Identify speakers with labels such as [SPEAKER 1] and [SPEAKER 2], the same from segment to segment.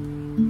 [SPEAKER 1] Mm-hmm.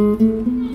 [SPEAKER 2] Mm-hmm.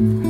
[SPEAKER 3] Mm-hmm.